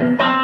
Bye.